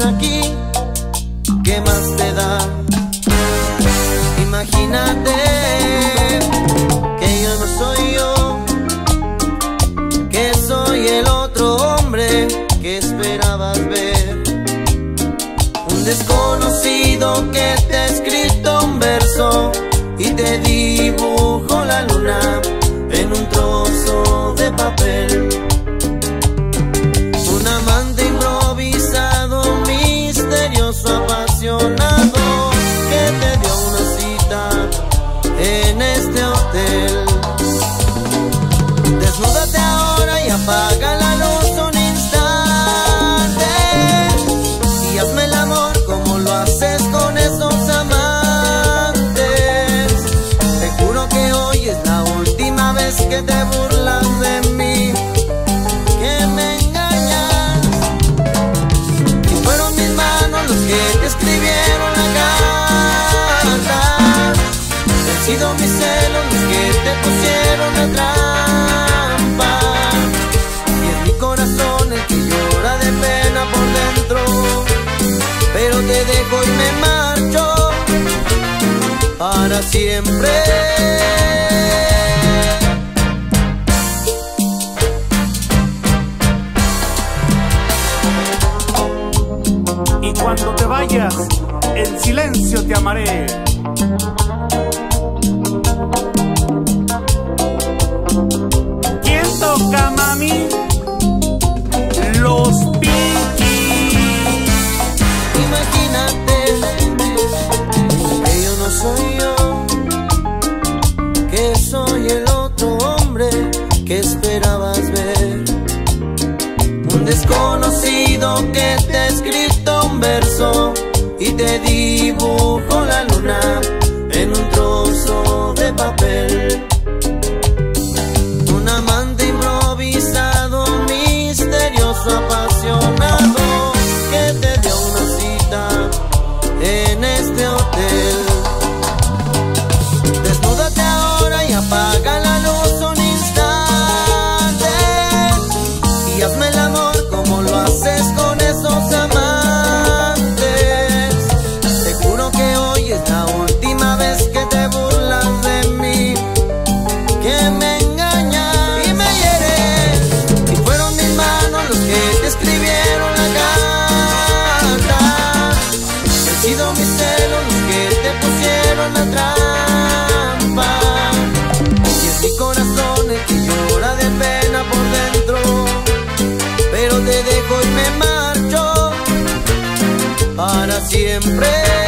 aquí, ¿qué más te da? Imagínate que yo no soy yo, que soy el otro hombre que esperabas ver. Un desconocido que te ha escrito un verso y te dibuja que te dio una cita en este hotel. Desnúdate ahora y apaga la siempre. Y cuando te vayas, en silencio te amaré. que te he escrito un verso y te dibujo para siempre.